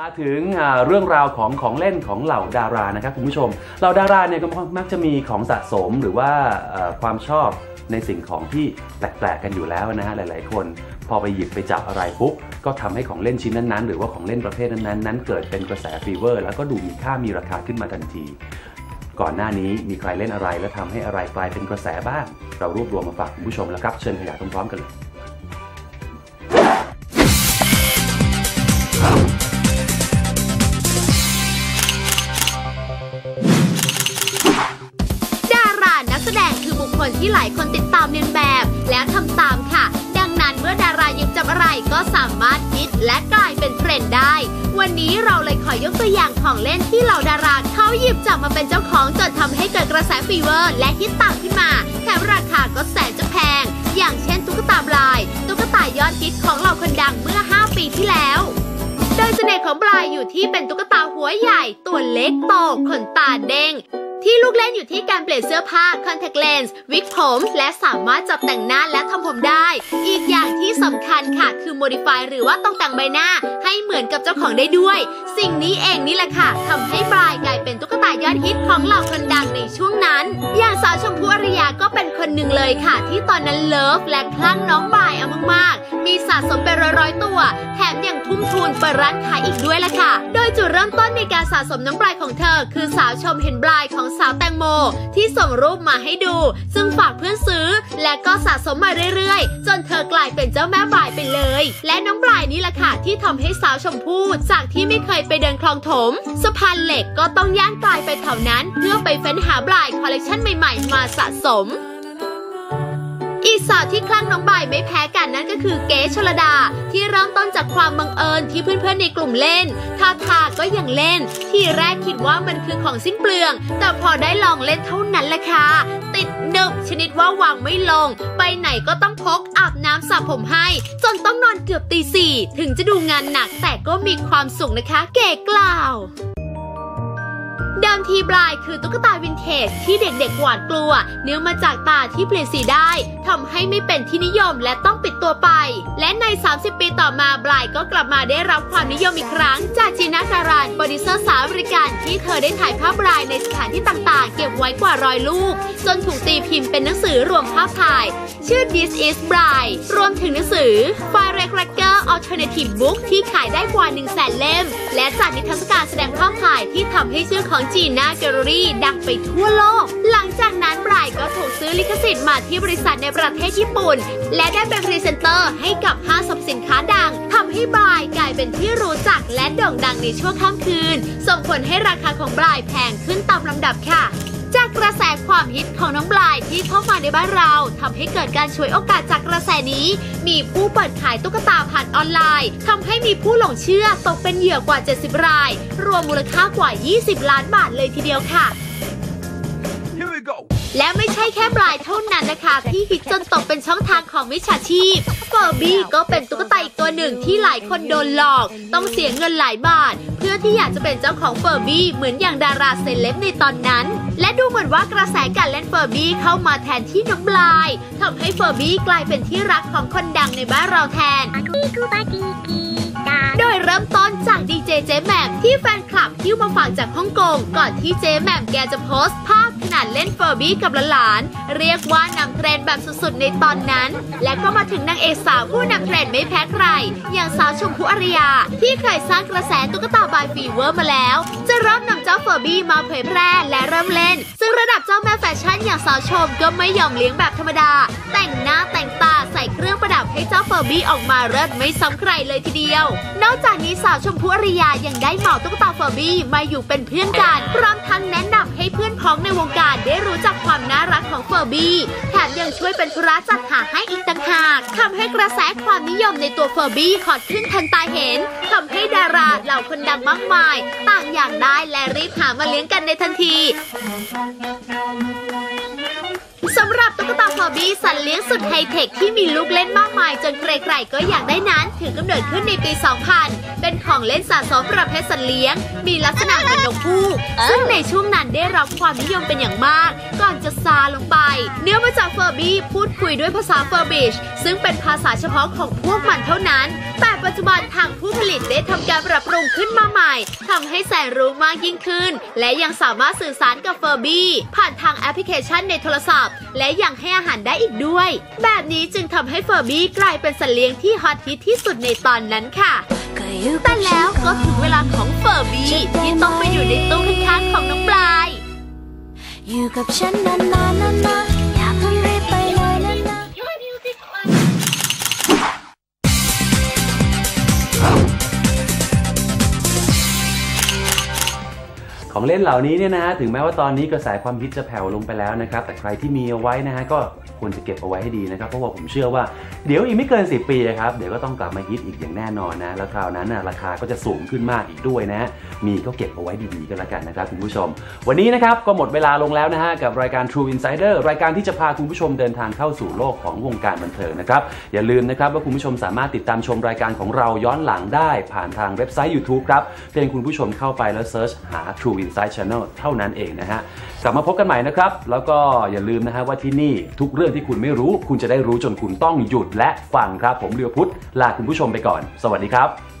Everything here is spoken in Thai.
มาถึงเรื่องราวของของเล่นของเหล่าดารานะครับคุณผู้ชม เหล่าดาราเนี่ยก็มักจะมีของสะสมหรือว่าความชอบในสิ่งของที่แปลกๆกันอยู่แล้วนะฮะหลายๆ คน พอไปหยิบไปจับอะไรปุ๊บก็ทำให้ของเล่นชิ้นนั้นๆ หรือว่าของเล่นประเภทนั้นๆนั้นเกิดเป็นกระแสฟีเวอร์ แล้วก็ดูมีค่ามีราคาขึ้นมาทันที ก่อนหน้านี้มีใครเล่นอะไรและทำให้อะไรกลายเป็นกระแสบ้าง เรารวบรวมมาฝากคุณผู้ชมแล้วครับเชิญขยายพร้อมๆกันเลย คือบุคคลที่หลายคนติดตามเลียนแบบ และทำตามค่ะ ดังนั้นเมื่อดาราหยิบจับอะไรก็สามารถฮิตและกลายเป็นเทรนด์ได้ วันนี้เราเลยขอยกตัวอย่างของเล่นที่เหล่าดาราเขาหยิบจับมาเป็นเจ้าของจนทำให้เกิดกระแส fever และฮิตตามขึ้นมาแถมราคาก็แสนจะแพง อย่างเช่นตุ๊กตา Blythe ตุ๊กตายอดฮิตของเหล่าคนดังเมื่อ 5 ปีที่แล้วโดยเสน่ห์ของ Blythe อยู่ที่เป็นตุ๊กตาหัวใหญ่ ตัวเล็กโตขนตาเด้ง ที่ลูกเล่นอยู่ที่การเปลี่ยนเสื้อผ้าคอนแทคเลนส์วิกผม และสามารถจับแต่งหน้าและทำผมได้ อีกอย่างที่สำคัญค่ะคือ modify หรือว่าต้องแต่งใบหน้าให้เหมือนกับเจ้าของได้ด้วย สิ่งนี้เองนี่แหละค่ะทำให้ Blythe กลายเป็นตุ๊กตายอดฮิตของเหล่าคนดังในช่วงนั้น อย่างสาวชมพู่อาร ก็เป็นคนหนึ่งเลยค่ะ ที่ตอนนั้น love และคลั่งน้อง Blythe เอามากๆ มีสะสมเป็นร้อยๆตัว แถมยังทุ่มทุนเปิดร้านขายอีกด้วยล่ะค่ะ โดยจุดเริ่มต้นในการสะสมน้อง Blythe ของเธอ คือสาวชมเห็น Blythe ของสาวแตงโม ที่ส่งรูปมาให้ดู ซึ่งฝากเพื่อนซื้อ และก็สะสมมาเรื่อยๆ จนเธอกลายเป็นเจ้าแม่บลายไปเลย และน้องบลายนี่แหละค่ะที่ทำให้สาวชมพู่จากที่ไม่เคยไปเดินคลองถมสะพานเหล็กก็ต้องย่างกลายไปแถวนั้น เพื่อไปเฟ้นหาบลายคอลเลกชันใหม่ ๆ มาสะสม อีสาวที่คลั่งน้องบายไม่แพ้กันนั่นก็คือเก๋ชลดา ที่เริ่มต้นจากความบังเอิญที่เพื่อนๆในกลุ่มเล่นทาทาก็ยังเล่น ที่แรกคิดว่ามันคือของสิ้นเปลือง แต่พอได้ลองเล่นเท่านั้นแหละค่ะ ติดหนึบชนิดว่าวางไม่ลง ไปไหนก็ต้องพกอาบน้ำสระผมให้ จนต้องนอนเกือบตีสี่ถึงจะดูงานหนักแต่ก็มีความสุขนะคะ เก๋กล่าว เดิมทีบลายคือตุ๊กตาวินเทจที่เด็กๆหวาดกลัว เนื่องมาจากตาที่เปลี่ยนสีได้ทำให้ไม่เป็นที่นิยมและต้องปิดตัวไป และใน 30 ปีต่อมา Blythe ก็กลับมาได้รับความนิยมอีกครั้ง จาก Gina Garan โปรดิวเซอร์สาวอเมริกันที่เธอได้ถ่ายภาพ Blythe ในสถานที่ต่างๆ เก็บไว้กว่าร้อยรูป จนถูกตีพิมพ์เป็นหนังสือรวมภาพถ่าย ชื่อ This is b r i d รวมถึงหนังสือ Firecracker Alternative Book ที่ขายได้กว่า1 0 0 0 0แสนเล่ม และจัดนิทรรศการแสดงภาพถ่ายที่ทำให้ชื่อของจีน่าแกลเลอรี่ดังไปทั่วโลก หลังจากนั้น Blythe ก็ถูกซื้อลิขสิทธิ์มาที่บริษัทในประเทศญี่ปุ่น และได้เป็นพรีเซนเตอร์ให้กับห้างสรรพสินค้าดังทำให้ Blythe กลายเป็นที่รู้จักและโด่งดังในชั่วข้ามคืน ส่งผลให้ราคาของ Blythe แพงขึ้นตามลำดับค่ะ จากกระแสความฮิตของน้อง Blythe ที่เข้ามาในบ้านเราทำให้เกิดการฉวยโอกาสจากกระแสนี้ มีผู้เปิดขายตุ๊กตาผ่านออนไลน์ทำให้มีผู้หลงเชื่อตกเป็นเหยื่อกว่า 70 ราย รวมมูลค่ากว่า 20 ล้านบาทเลยทีเดียวค่ะ Here we go. และไม่ใช่แค่ Blythe เท่านั้นนะคะที่ฮิตจนตกเป็นช่องทางของมิจฉาชีพเฟอร์บี้ก็เป็นตุ๊กตาอีกตัวหนึ่งที่หลายคนโดนหลอก ต้องเสียเงินหลายบาท เพื่อที่อยากจะเป็นเจ้าของเฟอร์บี้เหมือนอย่างดาราเซเลบในตอนนั้น และดูเหมือนว่ากระแสการเล่นเฟอร์บี้เข้ามาแทนที่น้อง Blythe ทำให้เฟอร์บี้กลายเป็นที่รักของคนดังในบ้านเราแทน เริ่มต้นจากดีเจเจแหม่มที่แฟนคลับหิ้วมาฝากจากฮ่องกงก่อนที่เจแหม่มแกจะโพสต์ภาพขณะเล่นเฟอร์บี้กับหลานๆเรียกว่านำเทรนด์แบบสุดๆในตอนนั้น และก็มาถึงนางเอกสาวผู้นำเทรนด์ไม่แพ้ใคร อย่างสาวชมพู่อารยา ที่เคยสร้างกระแสตุ๊กตา Blythe fever มาแล้ว จะเริ่มนำเจ้าเฟอร์บี้มาเผยแพร่และเริ่มเล่น ซึ่งระดับเจ้าแม่แฟชั่นอย่างสาวชมก็ไม่ยอมเลี้ยงแบบธรรมดา แต่งหน้าแต่งตาใส่เครื่องประดับให้เจ้าเฟอร์บี้ออกมาเลิศไม่ซ้ำใครเลยทีเดียว นอกจากนี้สาวชมพู่อารยายังได้เหมาตุ๊กตาเฟอร์บี้มาอยู่เป็นเพื่อนกัน พร้อมทั้งแนะนำให้เพื่อนพ้องในวงการได้รู้จักความน่ารักของเฟอร์บี้แถมยังช่วยเป็นธุระจัดหาให้อีกต่างหากทำให้กระแสความนิยมในตัวเฟอร์บี้ hot ขึ้นทันตาเห็นทำให้ดาราเหล่าคนดังมากมาย ต่างอยากได้และรีบหามาเลี้ยงกันในทันที ตุ๊กตาเฟอร์บี้สัตว์เลี้ยงสุดไฮเทคที่มีลูกเล่นมากมายจนใครๆก็อยากได้นั้น ถือกำเนิดขึ้นในปี 2000 เป็นของเล่นสะสมประเภทสัตว์เลี้ยง มีลักษณะเหมือนนกฮูกซึ่งในช่วงนั้นได้รับความนิยมเป็นอย่างมาก ก่อนจะซาลงไป เนื่องมาจากเฟอร์บี้พูดคุยด้วยภาษา Furbish ซึ่งเป็นภาษาเฉพาะของพวกมันเท่านั้น แต่ ปัจจุบันทางผู้ผลิตได้ทำการปรับปรุงขึ้นมาใหม่ทำให้แสนรู้มากยิ่งขึ้น และยังสามารถสื่อสารกับเฟอร์บี้ผ่านทางแอปพลิเคชันในโทรศัพท์ และยังให้อาหารได้อีกด้วย แบบนี้จึงทำให้เฟอร์บี้กลายเป็นสัตว์เลี้ยงที่ฮอตฮิตที่สุดในตอนนั้นค่ะแต่แล้วก็ถึงเวลาของเฟอร์บี้ที่ต้องไปอยู่ในตู้ข้างๆของน้องปลาย อยู่กับฉันนานๆนาน เล่นเหล่านี้เนี่ยนะฮะถึงแม้ว่าตอนนี้กระแสความฮิตจะแผ่วลงไปแล้วนะครับ แต่ใครที่มีเอาไว้นะฮะก็ควรจะเก็บเอาไว้ให้ดีนะครับ เพราะว่าผมเชื่อว่าเดี๋ยวอีกไม่เกิน 10 ปีครับ เดี๋ยวก็ต้องกลับมาฮิตอีกอย่างแน่นอนนะ แล้วคราวนั้นนะราคาก็จะสูงขึ้นมากอีกด้วยนะ มีก็เก็บเอาไว้ดีๆกันละกันนะครับคุณผู้ชม วันนี้นะครับก็หมดเวลาลงแล้วนะฮะกับรายการ True Insider รายการที่จะพาคุณผู้ชมเดินทางเข้าสู่โลกของวงการบันเทิงนะครับอย่าลืมนะครับว่าคุณผู้ชมสามารถติดตามชมรายการของเราย้อนหลังได้ ผ่านทางเว็บไซต์ YouTube ครับเพียงคุณผู้ชมเข้าไปแล้วเซิร์ชหา True Inside Channel เท่านั้นเองนะฮะกลับมาพบกันใหม่นะครับ แล้วก็อย่าลืมนะฮะว่าที่นี่ทุกเรื่องที่คุณไม่รู้ คุณจะได้รู้จนคุณต้องหยุดและฟังครับ ผมเรียวพุทธลาคุณผู้ชมไปก่อน สวัสดีครับ